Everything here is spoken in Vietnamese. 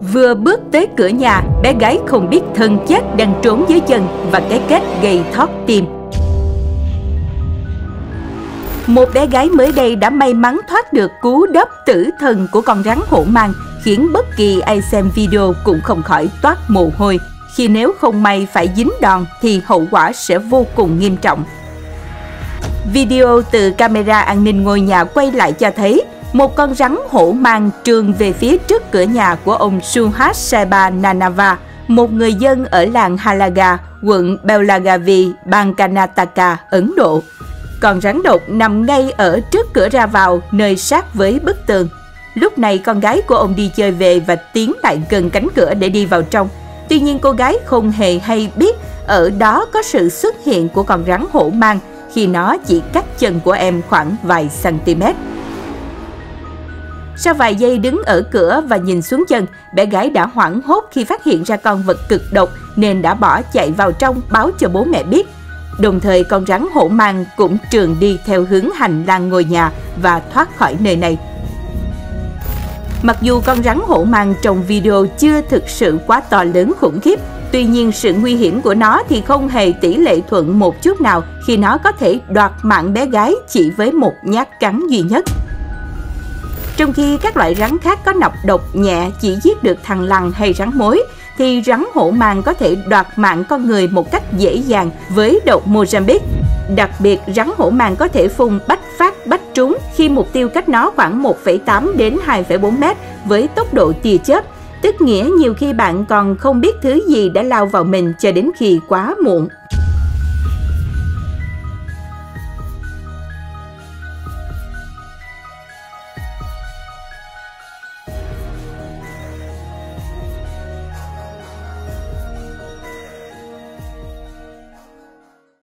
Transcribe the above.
Vừa bước tới cửa nhà, bé gái không biết thân chết đang trốn dưới chân và cái kết gây thót tim. Một bé gái mới đây đã may mắn thoát được cú đớp tử thần của con rắn hổ mang, khiến bất kỳ ai xem video cũng không khỏi toát mồ hôi. Khi nếu không may phải dính đòn thì hậu quả sẽ vô cùng nghiêm trọng. Video từ camera an ninh ngôi nhà quay lại cho thấy một con rắn hổ mang trường về phía trước cửa nhà của ông Suhas Saiba Nanava, một người dân ở làng Halaga, quận Belagavi, bang Karnataka, Ấn Độ. Con rắn độc nằm ngay ở trước cửa ra vào, nơi sát với bức tường. Lúc này con gái của ông đi chơi về và tiến lại gần cánh cửa để đi vào trong. Tuy nhiên cô gái không hề hay biết ở đó có sự xuất hiện của con rắn hổ mang khi nó chỉ cách chân của em khoảng vài cm. Sau vài giây đứng ở cửa và nhìn xuống chân, bé gái đã hoảng hốt khi phát hiện ra con vật cực độc nên đã bỏ chạy vào trong báo cho bố mẹ biết. Đồng thời con rắn hổ mang cũng trường đi theo hướng hành lang ngôi nhà và thoát khỏi nơi này. Mặc dù con rắn hổ mang trong video chưa thực sự quá to lớn khủng khiếp, tuy nhiên sự nguy hiểm của nó thì không hề tỷ lệ thuận một chút nào khi nó có thể đoạt mạng bé gái chỉ với một nhát cắn duy nhất. Trong khi các loại rắn khác có nọc độc nhẹ chỉ giết được thằn lằn hay rắn mối, thì rắn hổ mang có thể đoạt mạng con người một cách dễ dàng với độc Mozambique. Đặc biệt, rắn hổ mang có thể phun bách phát bách trúng khi mục tiêu cách nó khoảng 1,8 đến 2,4 mét với tốc độ tia chớp. Tức nghĩa nhiều khi bạn còn không biết thứ gì đã lao vào mình cho đến khi quá muộn.